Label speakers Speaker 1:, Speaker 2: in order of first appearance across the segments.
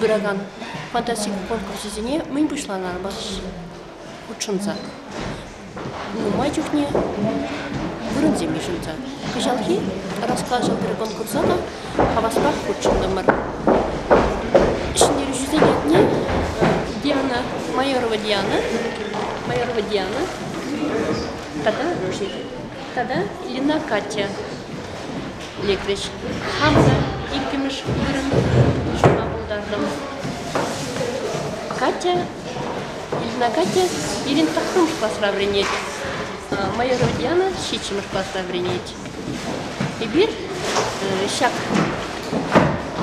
Speaker 1: Бираган, фантастик конкурс изине, мы бушланар баш учынса. Ну, майтюхне, вырынзе мишынса. Кыжалхи, расскажал бір конкурсана, хаваспах учындымыр. Ішіндері жүзенетне, Диана, Майорова Диана, Майорова Диана, тогда, тогда Лина Катя, Лекрич, Хамза, Икимыш, Вырын, Шума Булдардым. Катя, Илина Катя, Ирин Тахрумш классра вренеть. Майорова Диана, Щичимыш классра вренеть. И бир, шак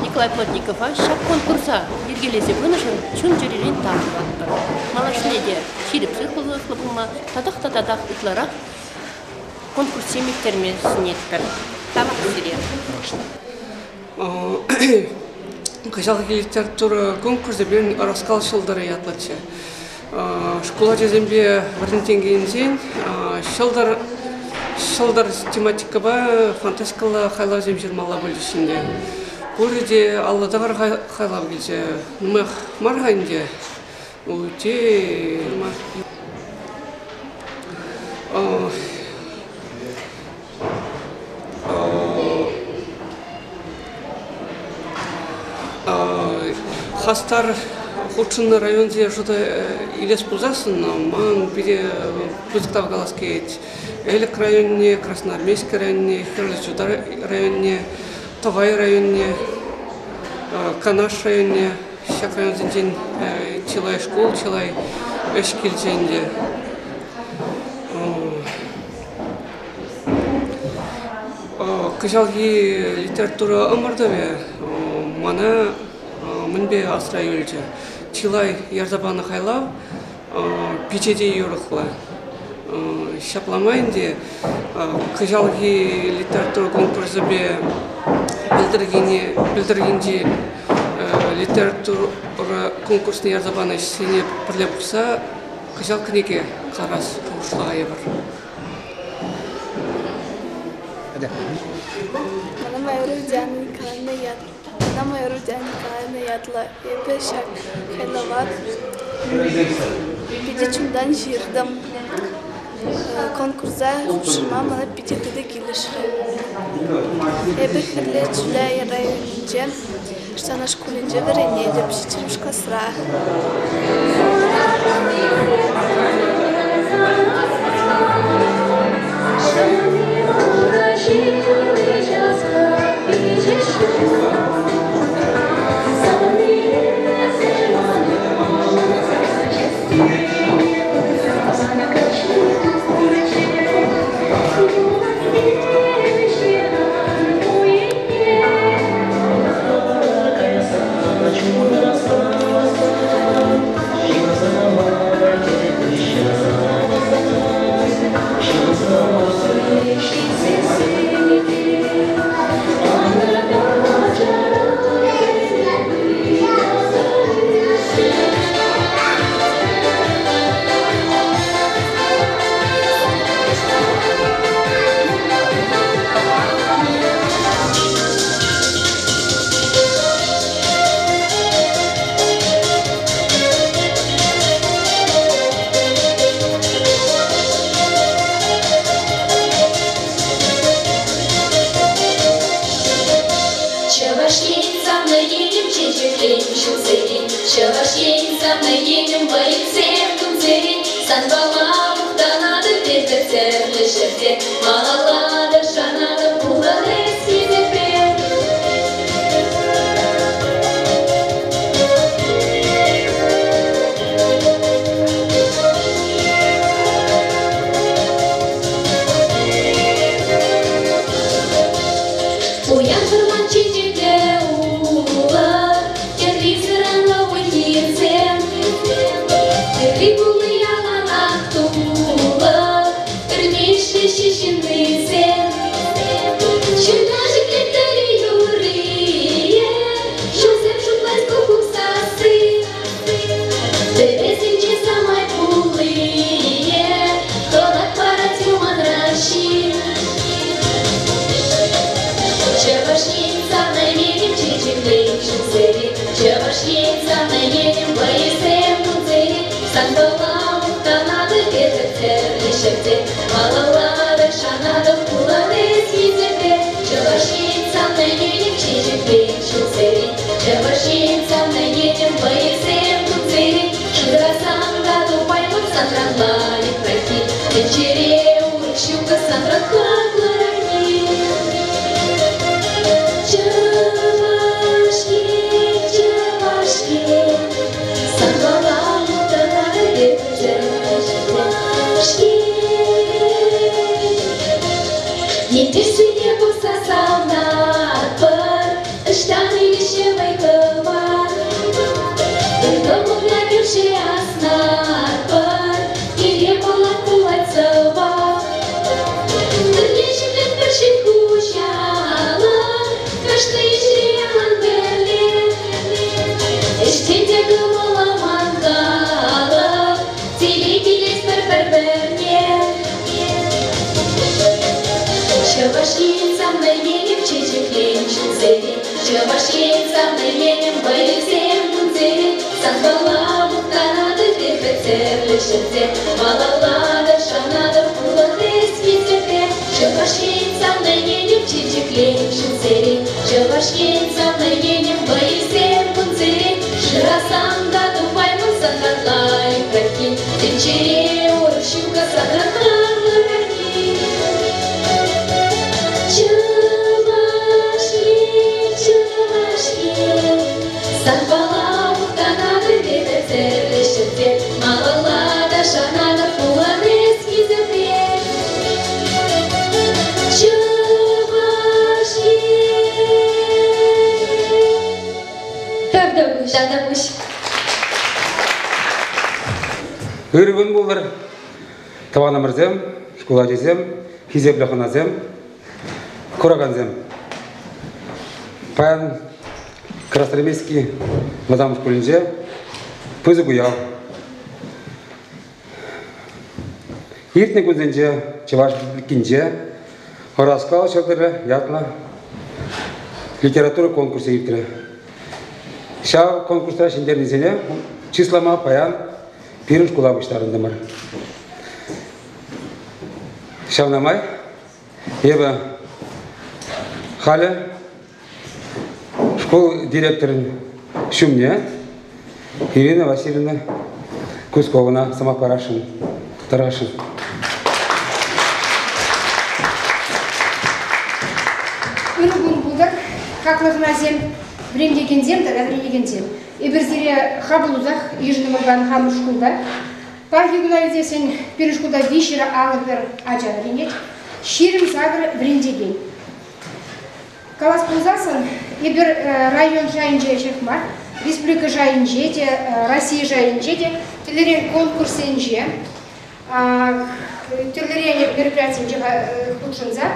Speaker 1: Николай Плотников, а шак конкурса Ергелесе вынышын чун жерелен тағып Малашнеде, ширип сыхлы хлопыма, тадақ-тадақ ытларақ конкурс семектермесінеттір. Тамақ сирия.
Speaker 2: Кыжалғы литература конкурсы бен раскал шылдары ятлачы. Школа жезембе бірден кейінсен шылдар шылдар тематика ба фантастикалы хайлау зем жирмала бөлісінде. Бұл жерде алладағар хайлау келсе, нұмақ марғайынде өте хастар худшынны районзе жуда илес пузасын, ман бире пузыктав галаскет. Элек районне, Красноармейский районне, Херличуда районне, Тавай районне, Канаш районне, Шак районзен Чилай школ, Чилай эшкилзенде. Кыжалги литература ымырдабе, мана мынбе асра юльче. Чилай ярзабаны хайлав, пичеде юрықла. Шапламайынде, кыжалги литература конкурсы бе білдіргене, білдіргенде литература конкурсны ярзабаны сене бірле бұқса, кыжал книге қарас қауышла айыбыр.
Speaker 3: Mana Mana Mayuru Jani Kana Yatla. Ebe şak helavat. Pide çumdan jirdim. Konkursa şırma mana pide de gelişir. Ebe kirle çüle yarayınca. Штана школинже верене деп шичимшка сра.
Speaker 4: Сандала мухтанады петертер лишерте, Малалады шанады пулады скизепе, Чавашница на едем чичиклей чуцери, Чавашница на едем боесем тунцери, Шыдрасанда тупаймык сандранлали пройти, шанады пулады скизепе, Чавашницам на енем чечеклен чуцери, Чавашницам
Speaker 5: өрігін болыр табанымырзем школа жезем хизеплеханазем кураганзем паян красноармейский мадам школинже пызы гуял. Иртне күнзенже чеваш кинже Хораскал шагдыры ятла. Литература конкурсы иртре Ша конкурста шиндернизене числама паян пирин школа баштарындымыр. Шавнамай, еба халі школ директорын шумне Ирина Васильевна Кусковна самопарашын, тарашын.
Speaker 6: Үргін бұлдыр, қақлығына зем, бірендеген зем, бірендеген зем. Ебірзере хабылузақ, ежінің ұрған хамыр шкулда. Пахи гулайзесен бір шкулда вишера алы бір ажары ренет. Ширим сагыр бірендеген. Калас бұлзасын, ебір район жайынже шекмар, республика жайынже де, Россия жайынже де, тілерен конкурсенже, түрлерен мероприятиенже худшынза,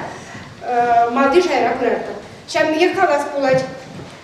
Speaker 6: мады жайра көрәтті. Шам егер қағаз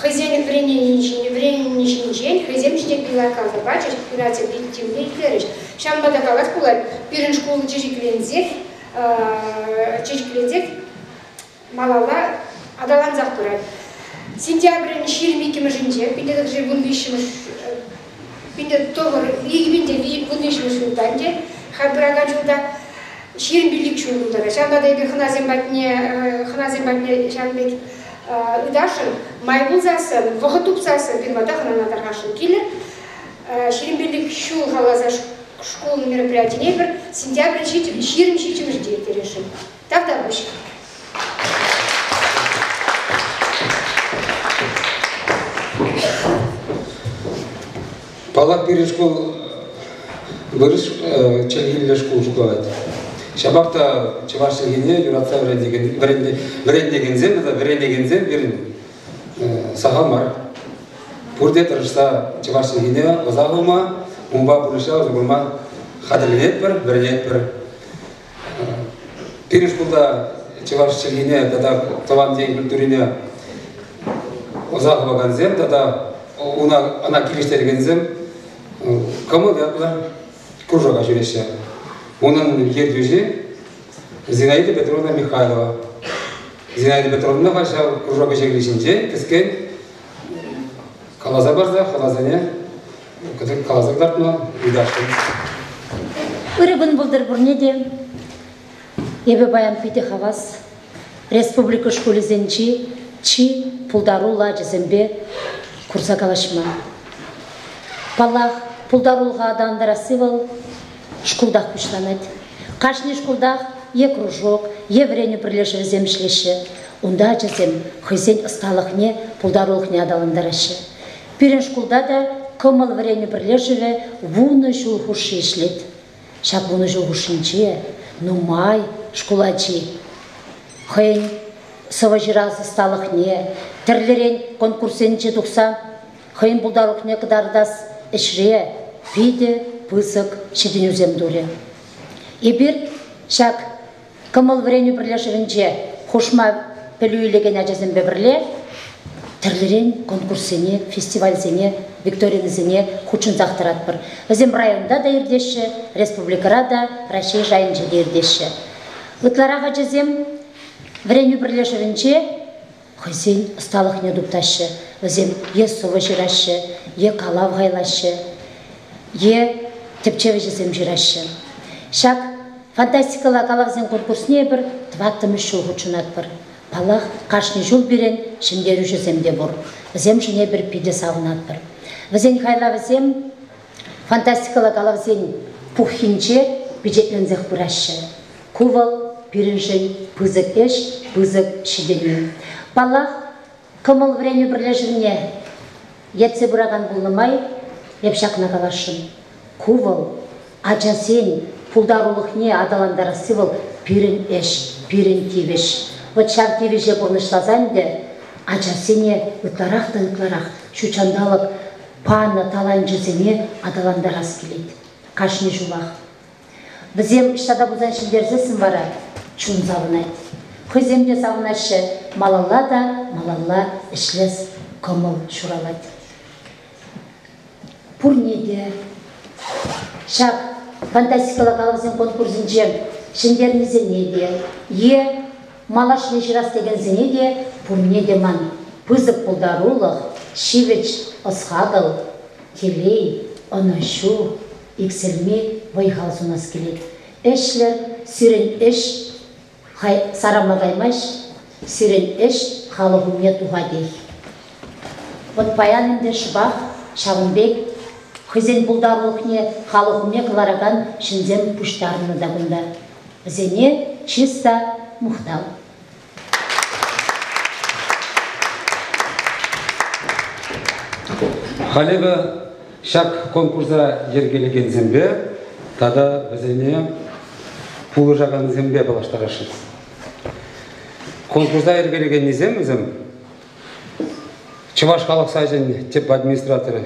Speaker 6: хызен времени ничего времени ничего хызем ждет била каза бачиш пирация битим бейтлериш шамба да калас булат пирин школу чижиклензек чижиклензек малала адаланзак турат сентябрь ширмиким жинже пинде же вунвишим пинде тогор игибинде вунвишим шулданде хабрага жулда ширин бирлик чулдара шамба да би хназем батне хназем батне шамбек ыдашын майбулзасын вохотупсасын бирмада хнанадаргашын килер ширин бирлик шул халаза школы мероприятие бір сентябрь ширин шичим ждет решим. Так да больше
Speaker 5: Палак бирин школ бириш челгиле школ шуклават. Шабакта чеваш челгине юратса врендеген зем да врендеген зем бирин сахал мар. Пурде тырышса чеваш челгине озагылма умба бурыша озагылма бір врендет бір. Бирин школда чеваш челгине да таван ден культурине озагылган зем да она она килиштерген зем кому yaptılar? Оның ертөжі Зинаида Петровна Михайлова. Зинаида Петровна қаша кружок жегілішінше кіскен қалаза барса, қалазане қалаза тартма үйдаштым.
Speaker 7: Үрігін бұлдыр бұрнеде, ебі баян пите хавас, республика школизенчи, чи пулдарула жезембе курса калашма. Палах пулдарулға адамдара сывал шкулдах пушланет. Кашни шкулдах е кружок, е врене прилежі земшлеші. Унда жезем хызен ысталықне пулдарулықне адаландарашы. Пирен шкулда да кымыл врене прилежеве вуны жул хурши ишлет. Шак вуны жул хуршинче, нумай шкулачи. Хын сыважирасы сталықне, тірлерен конкурсенче тұқса, хын бұлдарықне кыдардас ішре, пиде, пысық, шеден үзем дуре. Ибір шак кымыл врене бірлешевінче хушма пілуйлеген әжесін бебірле, тірлерен конкурсене, фестивальзене, викторинізене хучын зақтырат бір. Өзім районда да ердеші, республикара да, Россия жайынче да ердеші. Ытлараға жезем врене бірлешевінче хызен ысталық не дупташы. Өзім е сувы е ғайлашы, е тепчеві жезем жирашы. Шак фантастикала калавзен конкурсне бір тваттымы шул хучынат бір. Палах кашни жул берен шындері жеземде бұр. Зем жіне бір пиде савынат бір. Візен хайла візем фантастикала калавзен пухинче бюджетлензех бұрашы. Кувал пиринжен пызык эш, пызык шидені. Палах кымыл время бірлежіне етсе бұраған бұлымай, епшақна калашын. Кувал, ачасен, пулдарулықне адаландара сывыл пирин эш, пирин тивеш. Вот шар тивеше бұрнышлазан де, ачасене ытларах та ытларах, шучандалық пана таланжызене адаландарас келет. Кашни жулах. Бізем іштада бұзан шындерзесін бара, чун завынайды. Көземде савынашы малалла да малалла ішлес көміл шуралайды. Пурнеде, шак фантастикалық алғызен конкурсынче шындерімізіне де, е. Малаш нешірас деген де. Пурнеде ман? Пызық бұлдарулық, шивеч ысқағыл, телей, онышу, иксірме вайхалсунас келеді. Эшлер сирен эш сарамагаймаш сирен эш халығуме туға дей. Вот паянымде шыбақ, шабынбек, хызен бұлдарлықне халығуме қылараган шинзен пұштарыны да бұнда. Зене чиста мұқтал.
Speaker 5: Халева шак конкурса ергелеген зембе, тада бізіне пулы жаған зембе балаштарашын. Конкурса ергелеген незем өзім Чуваш халық сайжен теп администраторы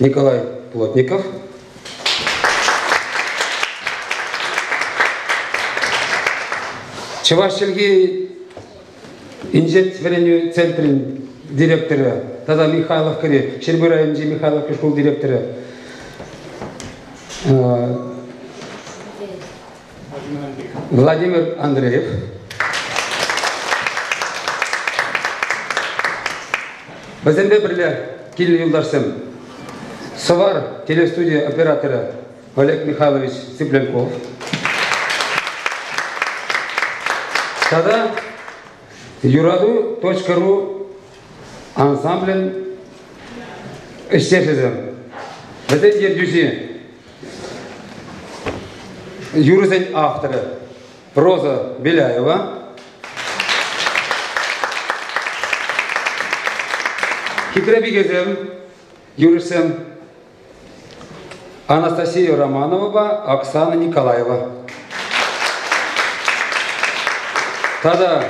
Speaker 5: Николай Плотников. Чуваш инжет вереню центрин директоры, тада Михайлов кіре, Шербі районжи Михайловка школ директоры. Владимир Андреев. Бізімбе бірле келін юлдашсым. Совар телестудия операторы Олег Михайлович Цыпленков. Тада юраду.ру ансамблін іштешізім. Бізде ергюші Юрзень авторы Роза Беляева. Хитребигезем Юрисем Анастасия Романова, Оксана Николаева. Тада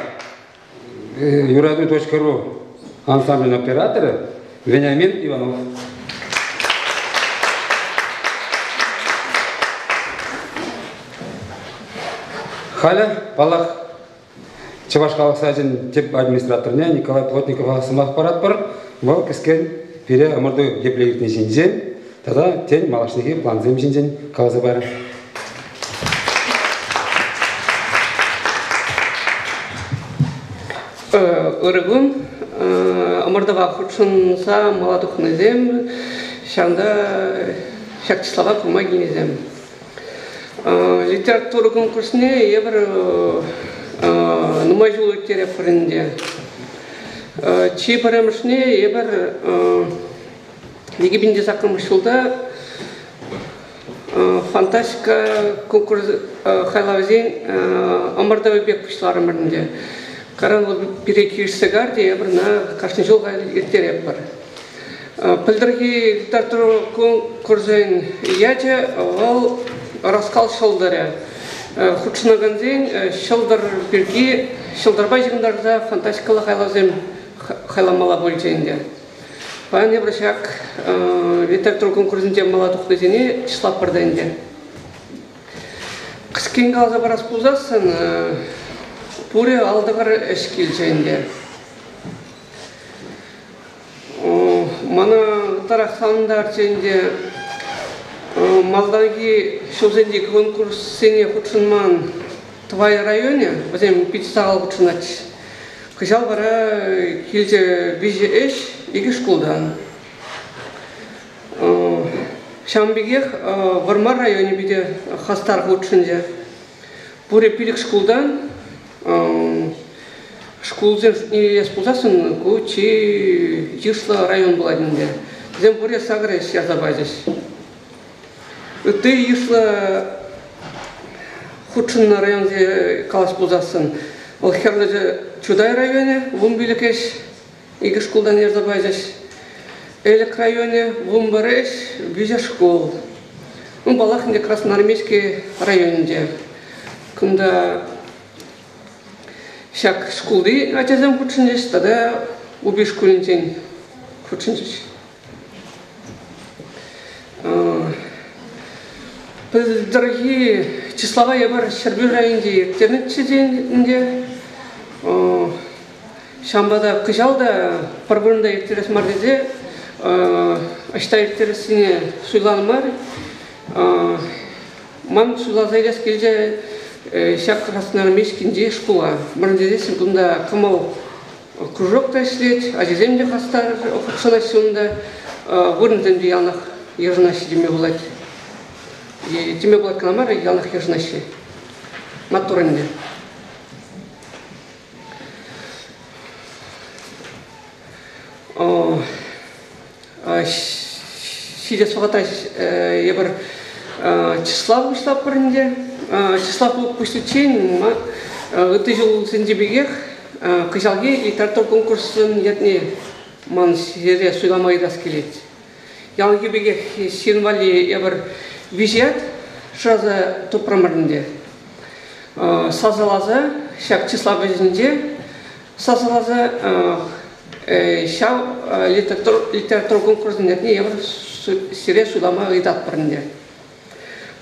Speaker 5: юраду.ру ансамбль операторы Вениамин Иванов. Халя Палах Чаваш халық Николай Плотников асымақ парат бар. Бұл кіскен пире ымырды еплегітіне тада тен малашнеге планзем жинжен бары.
Speaker 2: Өрігін ымырдыға құтшынса маладықнызем, шанда шактислава кумагинезем. Литература конкурсіне ебір нумай жол өттере пірінде. Чи піремішіне ебір егебінде сақырмыш жылда фантастика конкурс хайлавзен ымырда өбек пұшылары бірінде. Каранлы бире кирсегар де ебірна қашын жолға ертереп бар. Пілдіргі литература конкурсен яче ол раскал шылдары. Хучнаган ден шылдар бірге шылдарбай жығындарда фантастикалы хайлазем хайламала бойчайында. Паян ебрашак литература конкурсінде маладуқты зене числап бардайында. Қыскен қалза барас бұлзасын, пуре алдығыр әшкел жайында. Мана тарах сандар жайында Малдаги шузенди конкурс сене худшынман твай районе, бізем пиццагал худшынач. Кышал бара килже биже эш иги школдан. Шамбигех Вармар районе биде хастар худшынже. Буре пилик школдан школзен не спузасын кучи жишла район буладинде. Зем буре сагреш язабайзеш. Ты ешла худшын районде калас бұлзасын. Ол Чудай районе, вун игі школдан ерзабайжаш. Элек районе, вун бареш, виже школ. Ну, балахынде Красноармейский районінде. Күнда шак школды ачазам худшынжеш, тада уби школінтен худшынжеш. Дорогие числова я бар Шербю районде интернет чеденде Шамбада кыжалда парбырында ертерес мардеде ашта ертересіне суйланмар мам суйлазайлас келже шак красноармейскинде школа мардедесін бұнда кымау кружок та ішлет ажеземде хастар оқытшынасында вырнтенде янах ержнаши деме болады тиме болады каламар ялах ержнаши натурінде Сидя согаташ ебір числав вышлап бірінде числав пустучен ыты жыл сендебегех кыжалге литература конкурсын ятне ман сире суйламайдас келет. Ялги бегех синвали ебір визият шраза топрамырінде. Сазалаза шак числа безінде сазалаза шау литература конкурсында не евр сире судама ыйдат бірінде.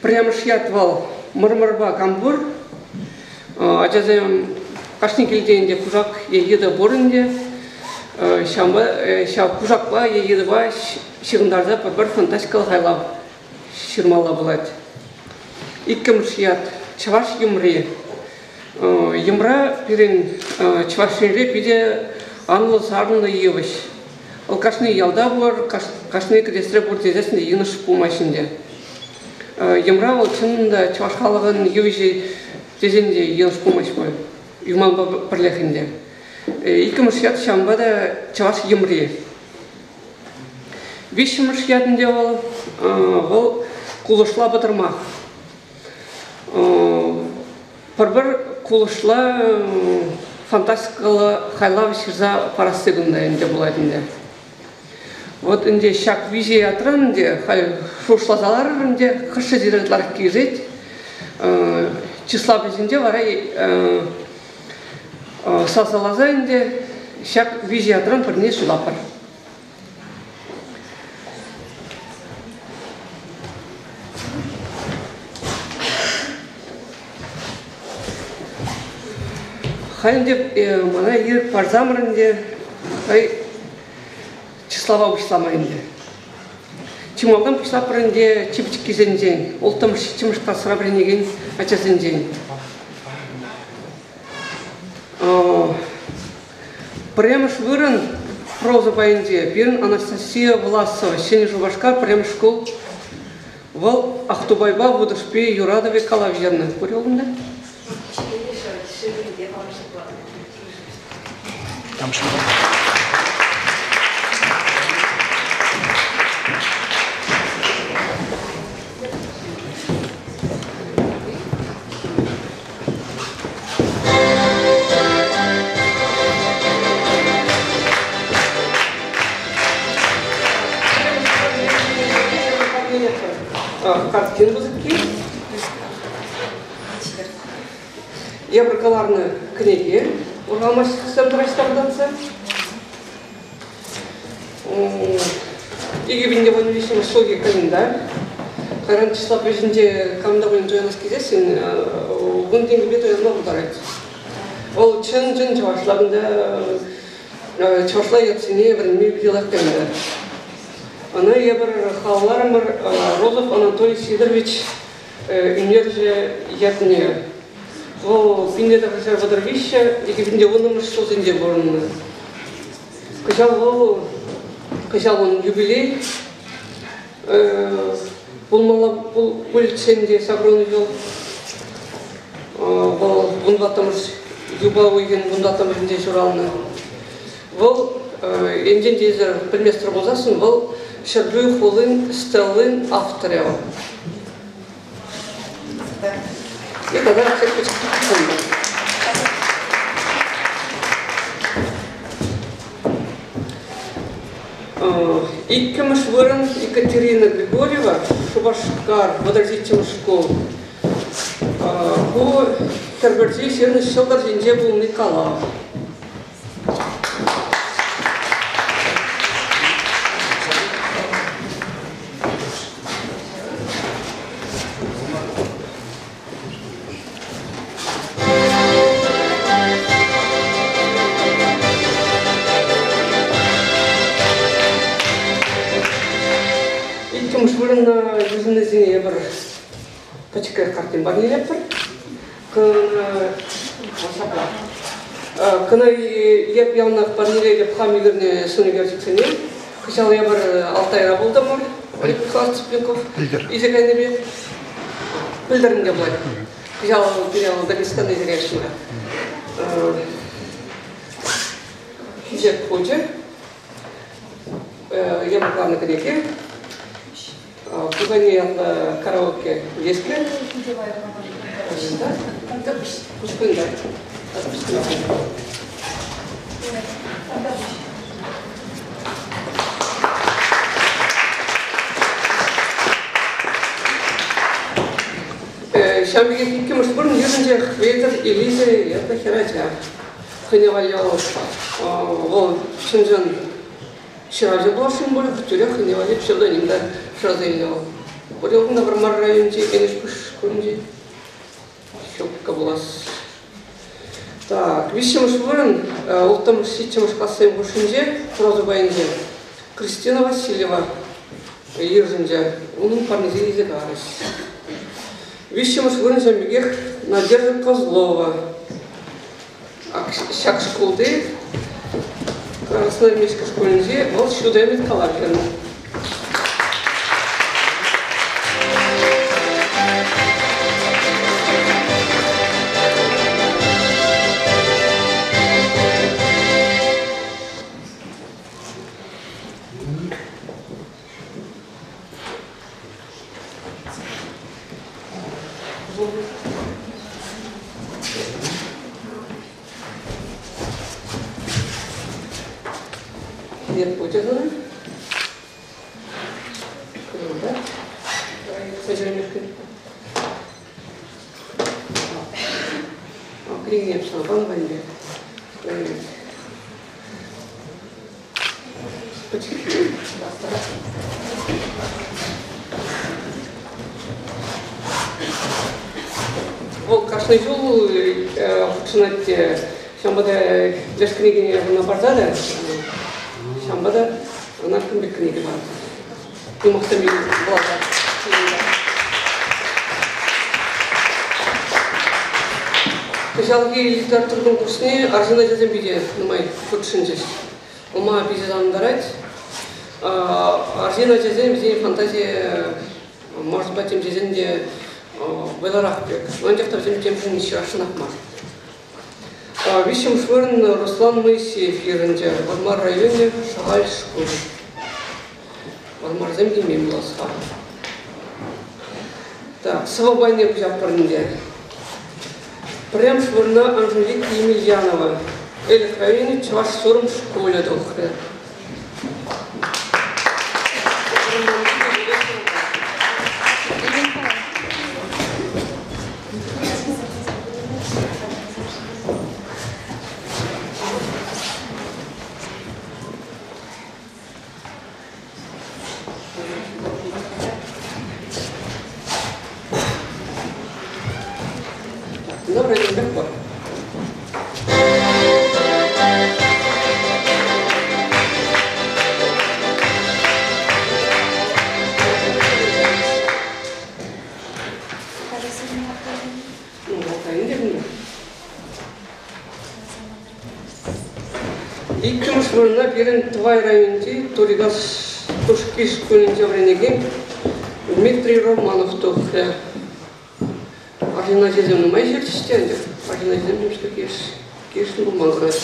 Speaker 2: Прямо шиятвал мырмырба камбур, ажазем кашни келдейінде кужак егеді борынде, шамба шау кужакба егидба шигындарда бір бір фантастикалық айлап шырмала болады иккім шият чаваш юмри. Юмра пирен чавашинре пиде анлы сарнлы евыш ол кашны ялда бор кашны кедестре бор тезесінде йыныш пумашинде юмра ол чынында чаваш халығын евыжи тезенде йыныш пумаш бой юмалба бірлехінде иккім шият шамбада чаваш юмри Вишім шиятінде ол ол кулышла бытырмақ бір-бір кулышла фантастикалы хайлав ширза парастыгында инде болады инде вот инде шак виже атран инде шушлазалар инде хышы директлар кизет числа безинде варай сасалаза инде шак виже атран пирне сулапар Хайын деп мана еріп барзамырынде хай числава бышламайынде. Чималдан бышлап бірінде чипчик кезенжен, олтым чимышқа сыра бірінеген ачасенжен. Премыш вырын проза байынде, бірін Анастасия Власова, сені жубашка премышкул Вал Ахтубайба Будышпе Юрадове Калавьерны. Көрелінде?
Speaker 8: Там что?
Speaker 2: картин бузыки. Еврокаларны книги. Уралмаш сэмдрайстарданса. Иги бинде вон вишен шоги календарь. Каран числа бежинде камда бен тоянас кезесин, гундинги бе тоянма бударайт. Ол чын чын чавашларында чавашла ятсине времени виделах календарь. Аны ебір халаларымыр Розов Анатолий Сидорович ятне. Ол зенде борынны. Кыжал ол, кыжал он юбилей, булмала бул бүлтсенде сагроны жол. Бұл бұндатымыз юба ойген журалны. Бұл енден білместір болсасын, бұл стеллын авторева. И тогда церковь фонда. Иккіміш вырын Екатерина Григорьева, Шубашкар, Водорзитчим школ. Бұл тербердей сені шылдар жинже бұл Николаев. Жүзінізіне бір почекай картин бар нелеп бір. Кына асапла. Кына еп явнақ бар нелеп хамилеріне сынығер жіксене. Кышал я бір алтайра болды мұр. Олег Михайлович Цыпленков. Изекайны бе. Білдірінде бұлай. Кышал берел Дагестан изекайшыға. Хизек хоче. Я бір главный кореке. Кузани караоке да. Шамбиге кикке мышбурн юринже хведер Элизе это херача. Хыневалё ол Шэньчжэн Ширажы болашын болы бүтүрө хыневалё псевдонимда шразелё. Борёгунда бір мар районче кенеш кыш көрінже. Шопка болас. Так, вишем швырын Ултым Сичимыш Касым Гушинже, проза байынже, Кристина Васильева, Ержинже, оның вырынже мегех Надежда Козлова, школды. Аржына жазам биде, нумай, күтшінжеш. Ома бизе замдарать. Аржина жазем, бизе фантазия, может быть, жазенде байларақ бек. Он жақта біздің темпін неше ашынақ мар. Вишем Швырн Руслан Моисеев ерінде, районе Шағал школы. Вармар земдемей боласыға. Так, Савабайне Кузяпырнде. Прям хвърля Анжелик и Емельянова. Еле Хайрини, че аз в школя да бирин Тывай районинде Туригас Тушки школинде вренеге Дмитрий Романов тухля. Арина Зеземна май жерчистенде. Арина Зеземна что кеш кешін болмаңғырады.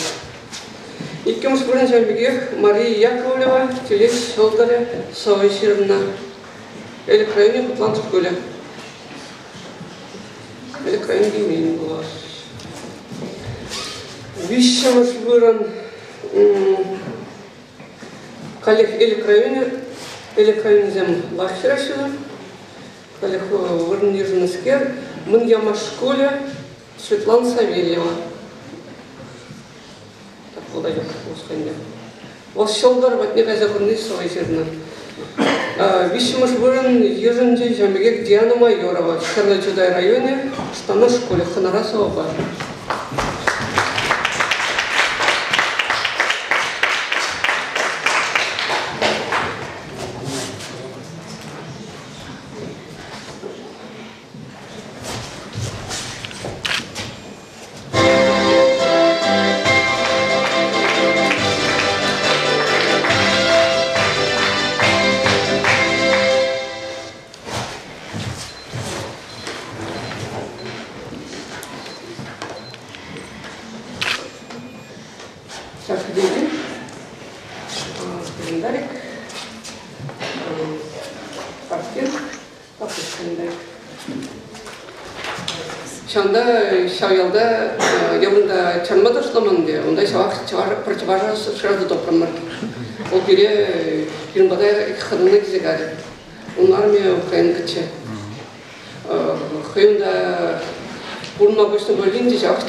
Speaker 2: Иккіміз бірін жәлбеге Мария Яковлева, Телес Солдаре, Савай Серна, Элекрайне Құтлан Түркөлі. Элекрайне деймейін болас. Вишшамыз бірін Калех Элекрайне, Элекрайне зем Лахширашыны, Калех вырын Ежыныскер, Мын яма школе Светлана Савельева. Так, подойдет осқанда. Ол шолдар батне казахынны савай жерна. Вишимыш вырын ежінде жәмегек Диана Майорова, Шарлачудай районе, Штана школе, Ханара Саваба. Календарик. Картин. Папуш календарик. Шанда шауялда явында чанмада шламанде, онда шавақ противажа сразу допрамар. Ол бире фирмада хадына кизегари. Он армия Украинкаче. Хыйында Бурма бөстө бөлгенде шавақ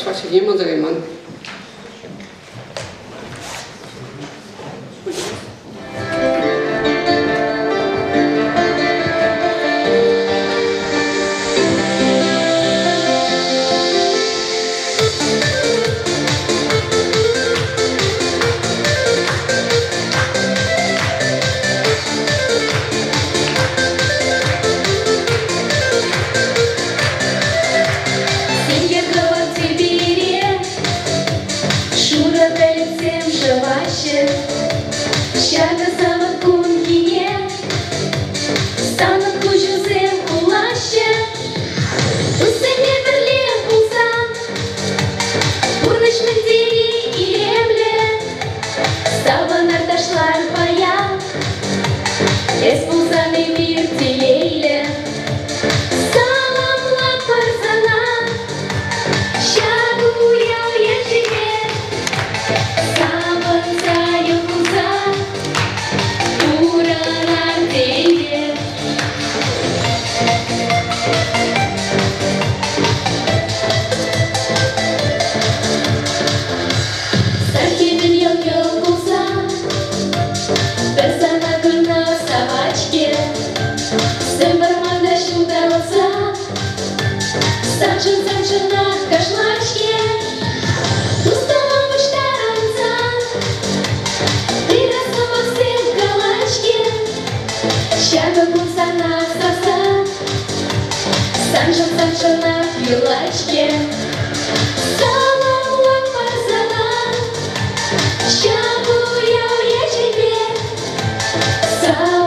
Speaker 4: 사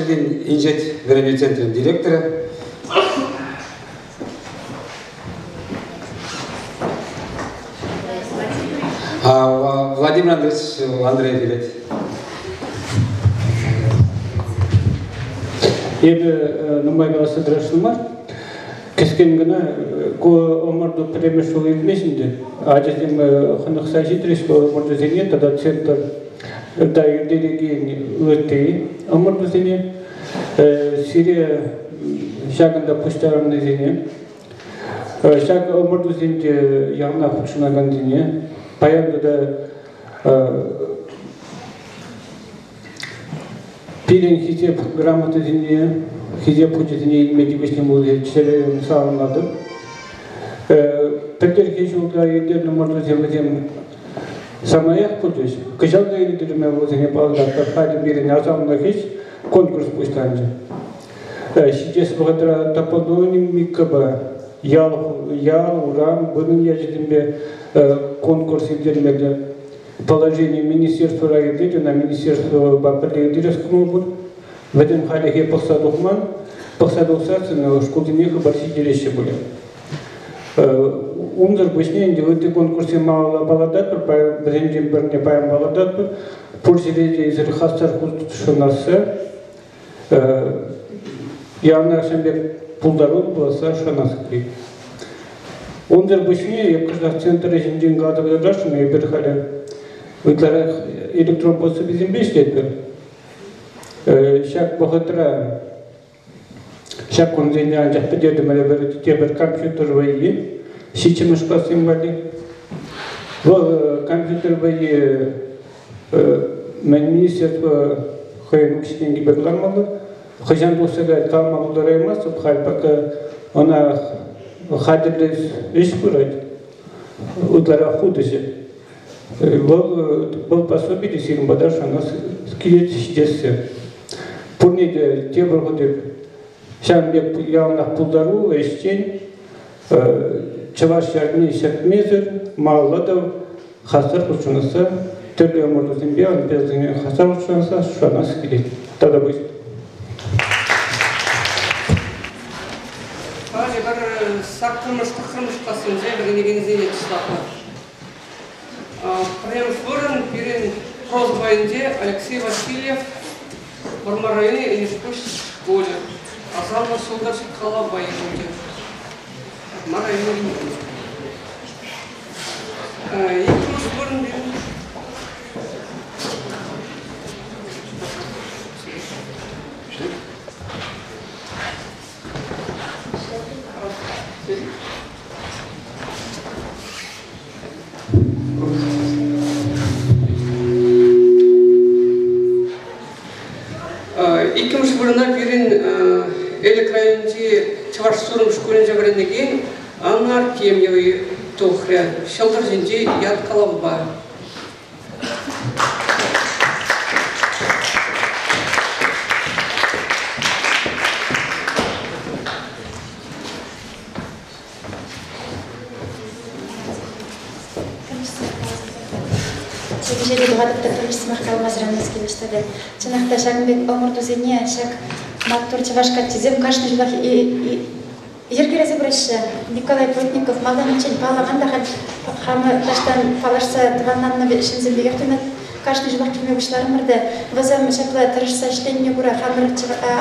Speaker 4: Чувашевдин инжет вереню директора. А Владимир Андреевич Андреев
Speaker 8: нумай баласы дұрашылмар. Кескен гына ко омарду премеш ол елмесінде. Центр да ердереген өттей. Омарду зене, Сирия шагында пуштарымны зене. Шаг омарду зенде яғна хұшынаган зене. Паянда да Пилен хизеп грамоты зине, хизеп учетине илмеди бешнем улы чселерин сағынлады. Пәтер кеш улда елдерді мұрды земледем самаяқ путеш. Кышалда елдеріме болсене балдар халі берін азамына кеш конкурс пуштанжы. Сейчас благодаря топоним микаба ял ял урам bunun яжидимбе конкурс елдермеде положение Министерства районда на Министерство Баперлегдиревскому будет. В этом хале я посадухман, посадухсаться на были. Умдар башне делают конкурсе мало баладат, брендим берне паем баладат, пурсиледе из рехастар шунасы, явно шамбек пулдарун буласа шунаски. Умдар башне я каждый центр жиндин гадагда дашын, я бір хале Вытларах электрон detler. Şak bahatра şak konzeni ancak bir dedim öyle bir te Bu kompüter var iyi. Men ministerство хойн учтен gibi kalmadı. Хожан olsa da kalmadılar olmaz. Halbuki ona hadirli iş kurar. Utlara художник. Был, был пособие. Пурниде те пулдару, эштен, чевашьярдын ишетмезир малладов хасыр учунасы хасар учунаса шуанас келет тада бұйт Бәлі
Speaker 2: бір сақырмышты қырмышқасын жәбірген егенізден етішлақы. Премфорын перен Алексей Васильев Бармарайны Инешпыш школе. Азамы солдат Халабай байы байынде. Барма районе Екінші бұрын берін Екінші бұрына берін элек районде чаваш сурым школын жабырын Анар Кемьевый тухря, шелдыр жинде яд калавба.
Speaker 9: Сегежеде дұғадып та тұрмыш сымаққа алмазырамыз келіштеді. Чынақта шагымбек омыр тузене, шаг маттур чавашка тизем кашны жылах Ергересе бірінші Николай Плотников малдан учень палаганда хамы таштан палашса тываннанны ішінзем бегер төнет кашны жылах кеме бұшларым ұрды. Вазам шапла тырышса ішленне бұра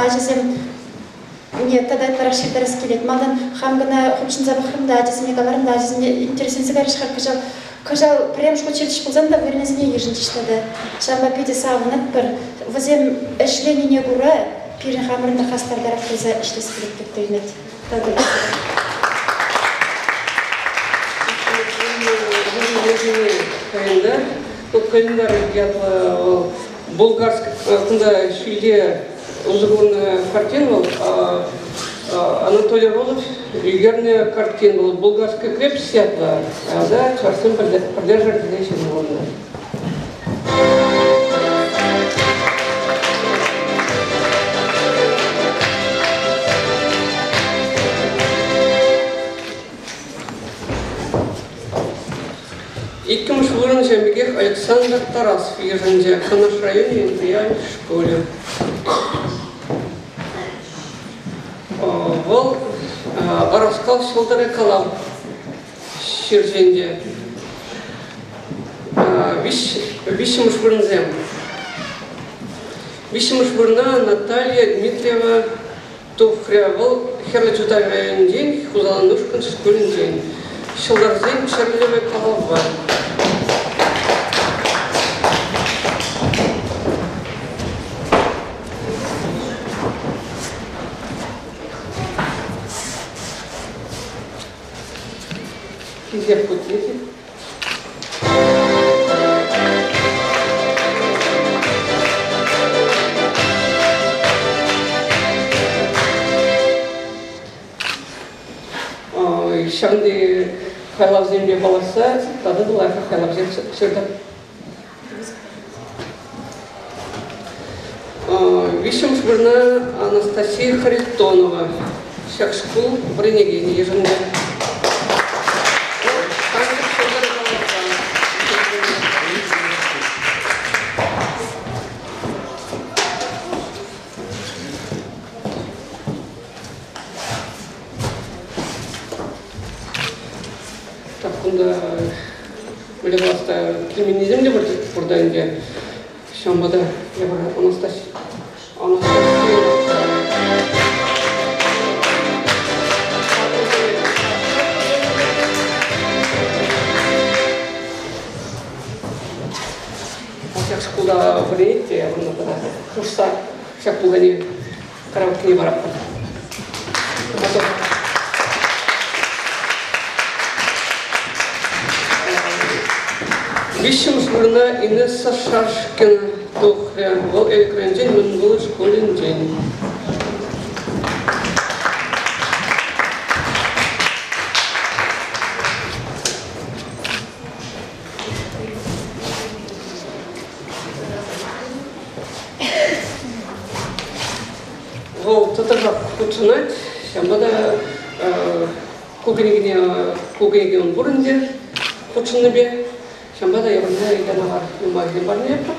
Speaker 9: ажызем не келет. Малдан хам гына хупшын забахрымда ажыземе галарымда ажыземе интересенсі челчиш болзам да чиштады. Шамба бір бұра пирин.
Speaker 2: Болгарский узгурны картин был, Анатолий Розов югерная картина был болгарская крепость ятла, а да, чарсын поддерживать здесь Александр Тарасов ежінде Ханаш районе интрияль школе. Бұл Араскал шылдыры қалам шерженде. Вишіміш вырынзем. Вишіміш вырна Наталья Дмитриева Тухря. Бұл Херлі. Шылдарзем шерлеве қалава. Шаңды хайлап земле баласа, тады. Вишем шбырна Анастасия Харитонова. Ренегене ежінде. Тухря. Ол электренден мен бұл школен ден. Ол тұтырға құтынат, шамбада көгенегіне көгенегін бұрынде құтыны бе, шамбада ябырна янағар юмайын барны япы. Саузен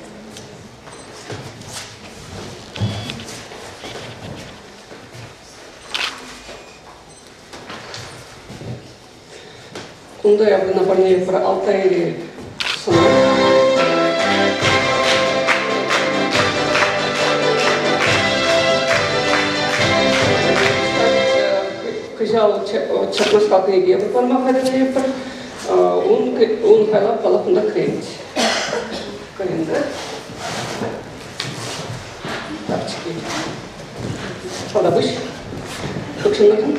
Speaker 2: Кунда я бы про Алтай сынок. кыжал чакмаска кыйге бир бармак хайдана бир крейт кырында тапчики чалабыш көкшеннатын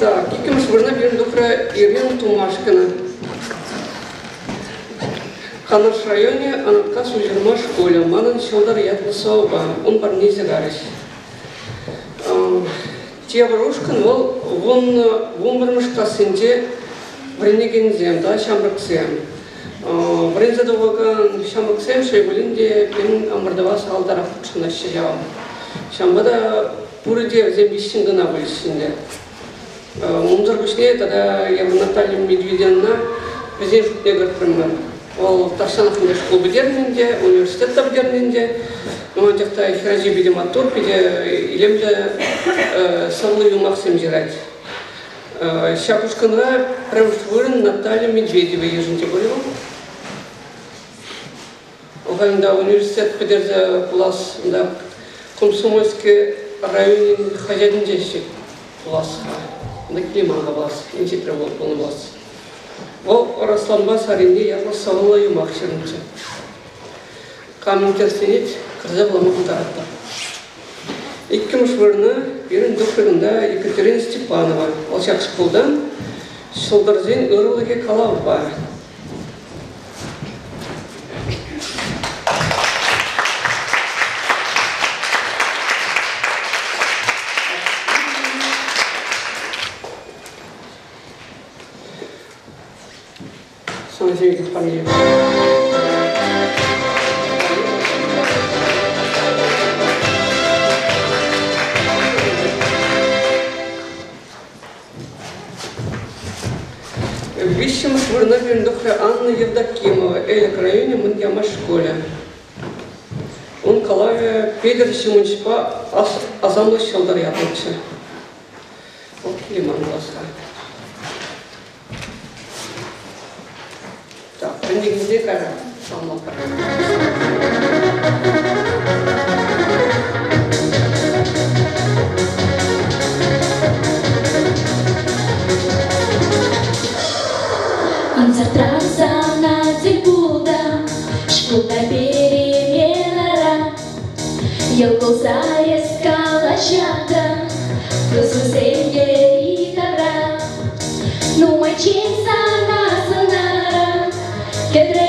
Speaker 2: так икимиш вырна бирин духра ирин тумашкина Канаш районе анатка сужирма школе, манын шылдар ятлысауба, он бар низигарыш. Теврушкин ол вон вон бірмішқасынде бірінегензем, да, шамрықсем. Бірінзеді оған шамрықсем шайбулінде мен амырдава салдара құтшынашы жауам. Шамбада пурыде зембишін гына білішінде. Мұнзыр күшіне тада я Наталья Медведенна бізден жүкне көрпірмін. Ол Ташанахында школ бідернінде, университетта бідернінде, но жақта хиражи биде матур, биде илемде савлы юмақсым жирать. Шапушканға промышвырын Наталья Медведева ежінде болева. Оғайында университет класс, да Комсомольский районин хозяйдың жеші классқа. Климанға класс, инжитра болып болны класс. Ол Расланба саринде яқы савылы юмақ шырынчы. Камын терсенет, кірзі бұламығын таратты. Икки мұшвырны бірін дұқырында Екатерина Степанова, ол шақ шқылдан, шылдырзен ұрылыге қалау бар. друзей этих фамилий. Вищем Смурновин доктор Анна Евдокимова, Эля районе Мандьяма школе. Он калаве Педер Симончпа Азамлы Шелдар Яковлевича. Вот
Speaker 4: лимон глаза. Önümüzdeki sene sonuna kadar. Я ползаю с калачата ¿Qué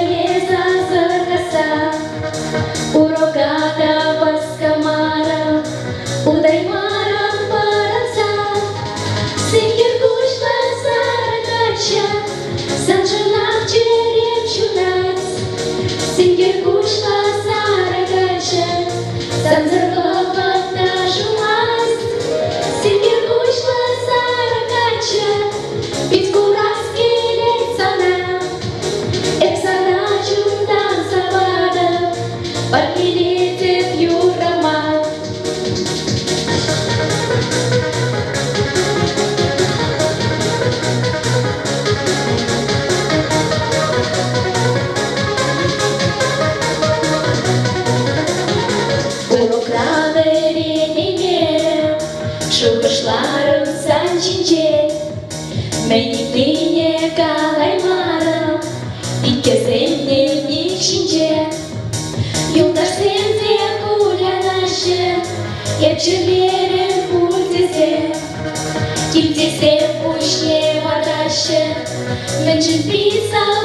Speaker 2: would you be so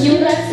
Speaker 2: Brasil,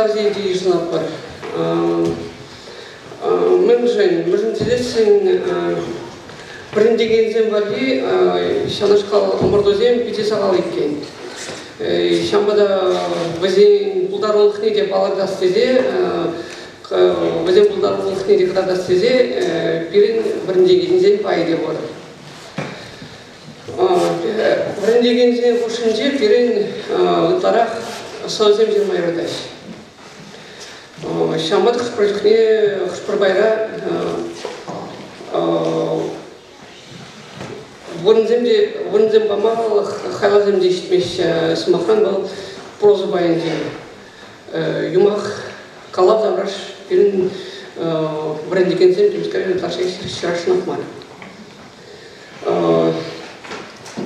Speaker 2: қайлар зебі жинап бар мен жен бірін тезесін біріндеген бар ди шанышқал омырдозем пите сағал еккен шамбада бізен бұлдар олықне деп алардас тезе бізен бұлдар олықне деп қадардас тезе бірін біріндеген зем пай деп отыр біріндеген зем қошынже бірін ұтарақ созем жиырма шамбат қышпыржықне қышпырбайра Вырнземде, вырнзем бамал, халаземде ишитмеш смахан был проза баянде. Юмах калап забраш, бирин брендикенсем, тимскарин таршай шаршнах мар.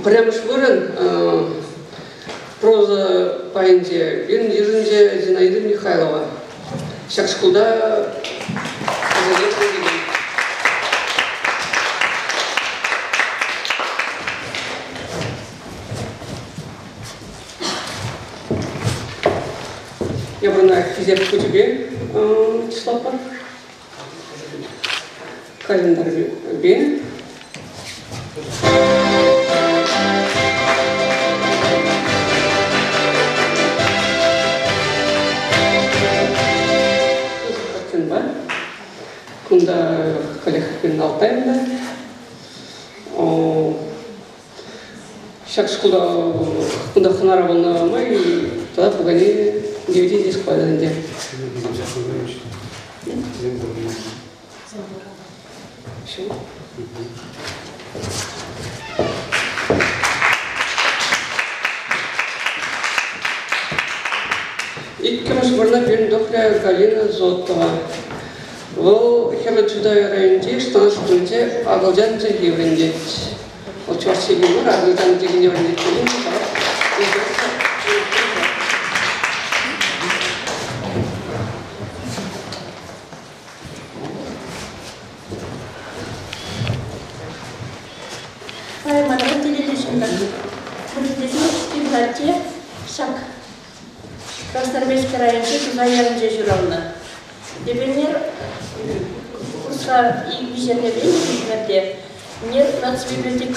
Speaker 2: Прямо ж вырын проза баянде, ежинже Зинаида Михайлова. Шакшкуда Я бы на физику тебе числа пар. Календарь бе. Кунда коллег алтайында. Шак школа кунда ханара болна май, тогда погони девяти здесь квадратінде. Все. Иккіміш бұрна берін дохля Галина Зотова. Ол Хелі чудай районде, штанаш күнде Ағылжан еврендет. Ол чуар сегін бар, Ағылжан еврендет.
Speaker 1: Айманова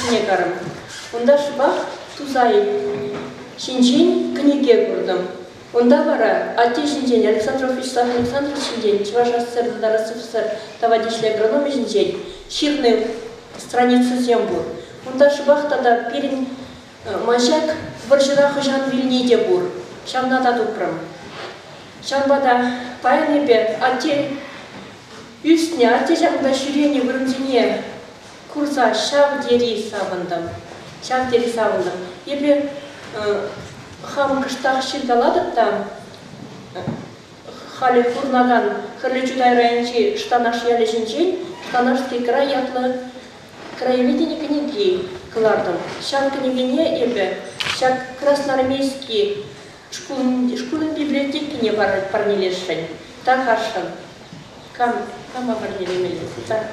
Speaker 1: нацбиблиотекіне карым. Онда шыбақ Тузай Шинжин книге көрдім. Онда бара Ати Шинжин, Александров Вячеслав Александрович Шинжин, Чуваш СССР, Дадар СССР, товарищ агроном Шинжин, Ширный страница зембур. Унда шыбахта да пирин мажак варжыра хыжан вильниде бур. Шамната тупрам. Шамбада паяны бе, ате үстіне, ате жағында шүрені вырымдене курса шав дери сабындым. Шав дери сабындым. Ебе хам кыштақ шилдаладык та, хали хурнаган хырлы чудай райончи штанаш яле жинчен, штанашский край ятлы краеведение книги кылардым. Шак книгине ебе, шак красноармейский школын библиотекине. Так харшын. Кам кама парнелемелес. Так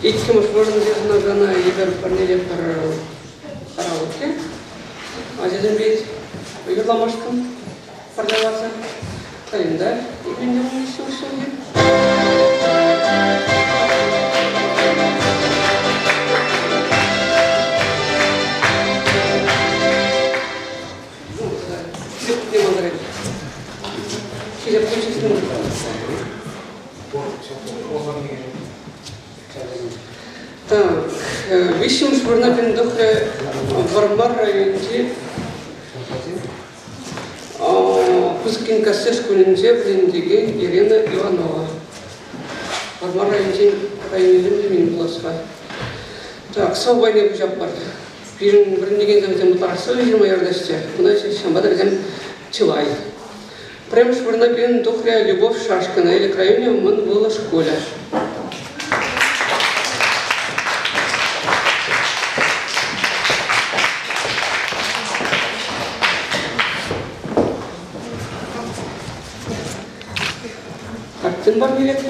Speaker 1: так харшын.
Speaker 2: Итки мушборын жерна гана ебер парнеле пар караоке. Блиндеге Ирина Иванова. Вармар районде районелем мен буласқа. Так, сау байне бұжап бар. Бірін біріндеген zemzem бұтарасы жиырма ярдасты. Бұна шамбада бізден Чилай. Прям пин дохря Любовь Шашкина или в школе. Картин бар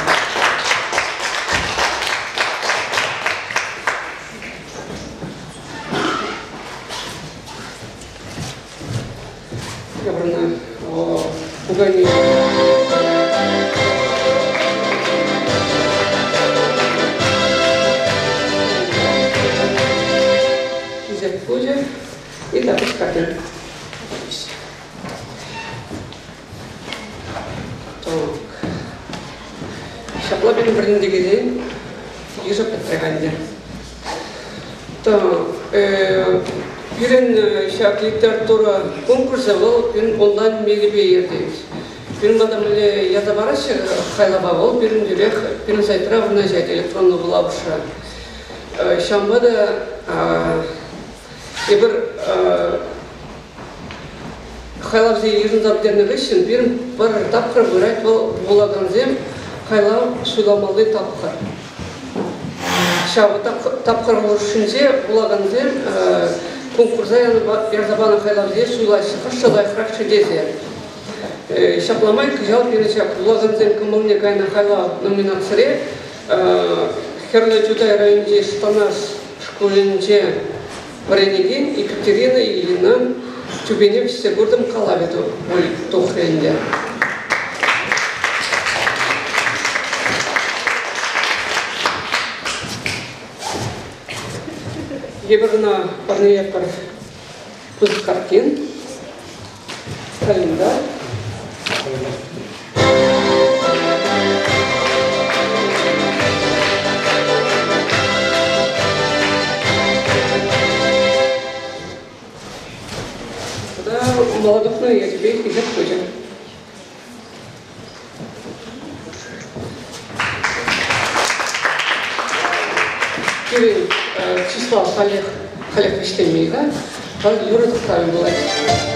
Speaker 2: мегебе ердейбиз. Бирен мадам эле яза барашы хайлаба бол, бирен жүрек, бирен сайтра вна жайт электронный булабыша. Шамбада ебір хайлап зе ерін забдерне гышын, бирен бір тапқыр бұрайт бол булаган зем хайлау суйламалы тапқыр. Шабы тапқыр болушынзе булаган зем конкурса ярзабана хайлавзе суйлайсы хашалай хракчы дезе. Шапламай кыжал перечак лозанзен кымылне кайна хайла номинацире Херле Чудай районде Станас школинче Варенеген Екатерина Ильина Чубенев Сегурдым Калавету Оль Тохренде. выбрана проектор плюс картин, календарь. Тогда молодых но я тебе
Speaker 4: их не закончим. صالح خلق اجتماعي هذا يرد قائم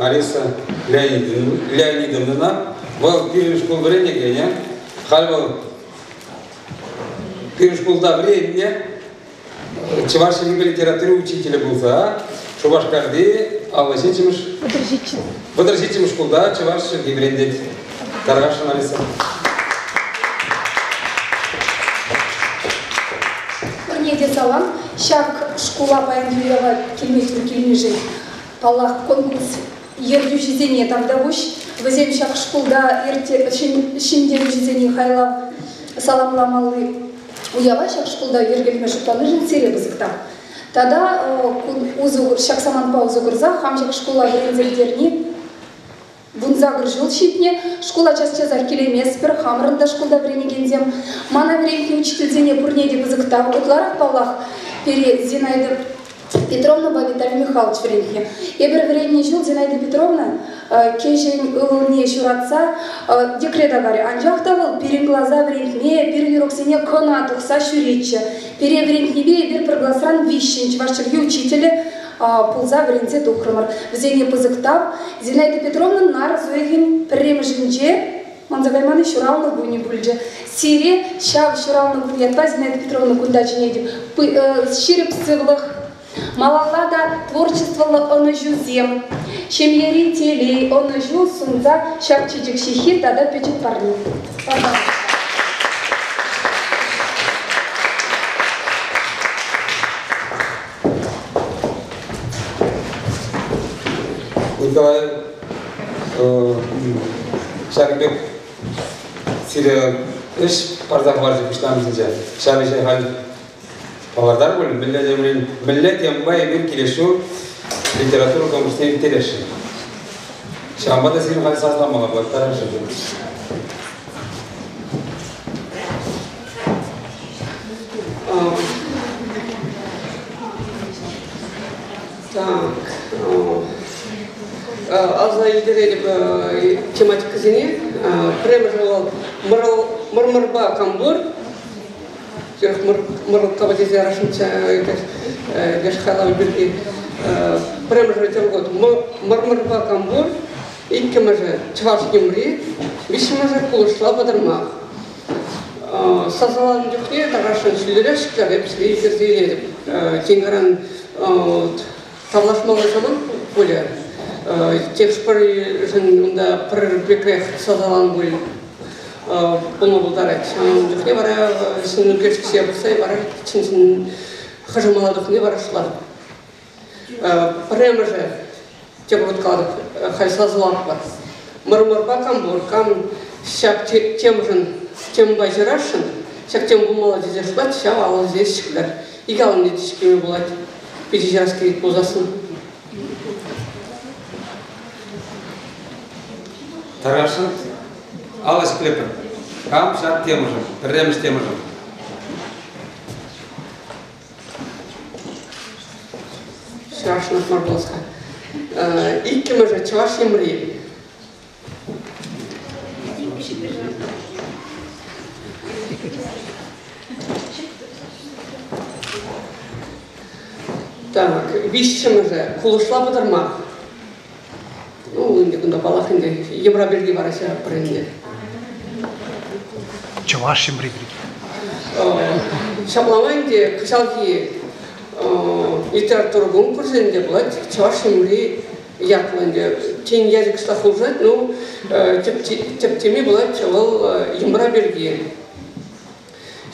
Speaker 4: Алиса Леонидовна, был первый школ времени, не? Халь был первый школда времени, чувашский литературы учителя был за, шубаш каждый, а лосичимш Подождите, школда, чувашский гибридит. Таргашин Алиса.
Speaker 10: Құрнеде салам, шак школа баяндюяға келмейтін келмежі. Паллах конкурс ердю жезене тавда буш. Візем шак школда ерте ішінде жезене хайлав саламламалы уяла шак школда ергелме жұптаны жын сере бізікта. Тада узу шак саман па узу гырза, хам шак школа верензелдерни Бунзагыр жыл шитне, школа час чазар келемес бір хамырында школда вренегензем. Мана вренки учительзене пурнеде бызыкта, утларах палах пере Зинаида Петровна ба Виталий Михайлович вренки. Ебір вренне жыл Зинаида Петровна кежен ылне журатса декрета гари. Анжақта был перен глаза вренкме, пер юроксене кона тухса шүретчі. Пере вренкнебе бір бір глазран вищенч, вашчылги учителі пулза вренце тухрымыр. Взене пызыктап, Зинаида Петровна нар зуегин премжинже, Манзагайманы шуралны буни бульже. Сире шав шуралны буни ятпа Зинаида Петровна кундачине едим. Ширып сывлых, Малалада творчестволы оны жузем. Шемьери телей оны жу сунза шапчичик шихи тада печет парни.
Speaker 4: Николай Шарбек сире үш парзақ бар деп шаби шайхан бол миллет емрин миллет ембай бир килешу литература конкурсіне бітелеші шамбада сен хали сазламала бұл тарашы
Speaker 2: Так. Аза илдереліп тематика зене. Прямо же ол мырмырба камбур. Жок мыр кабадезе рашынча деш халау бирки прямо же тергот мырмырба камбур икки маже чваш гимри виш маже кулышла бадырмах сазалан жүхне тарашын сүлдереш деп слейкерде теңгаран тавлашмалы заман более тех шпыр жында пыр бекрех сазалан боль bunu buldarak. Жүхне бара син кешкесе булса бара хажымала дүхне бара шулар. Прямо же те будут калып хайса злап бар. Мырмырба кам бур кам шак тем жын тем бажырашын шак тем бумала дезе шулат ша ал здесь шиклар. Игал не тишкеме булат. Пидижарский бузасын.
Speaker 5: Тарашын алыс клепер. Кам шат темыжым, пірреміш темыжым.
Speaker 2: Шашнов Марболска. Икки маже чаваш емри. Так, вишчі маже кулышла бадырмақ. Ну, инде кунда балах инде евра берги барася
Speaker 11: емри
Speaker 2: Шаблама инде кышалки литература конкурсында болады чаваш емри яқлы инде тен язык слахужат, ну, тептеме болады ол емра берги.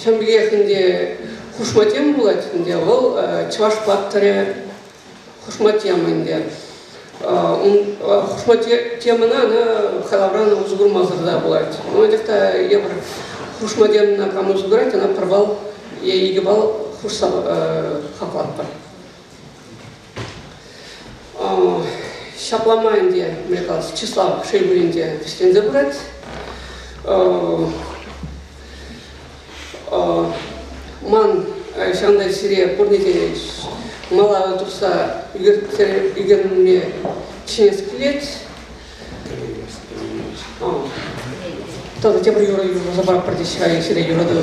Speaker 2: Шамбиге инде хушматем болады инде ол чаваш платтары хушматем инде. Хушмат темана ана халавран узгур мазырда болады. Ну, декта я бір хушматемна кам узгурать, она порвал, я егибал хушса хаплат бар. Шаплама инде, мне кажется, числа шейбу инде пистензе брать. Ман шандай сире пурнете мала турса игерме
Speaker 4: Todo el tiempo lloro y no se para participar
Speaker 11: y se le
Speaker 12: lloro todo.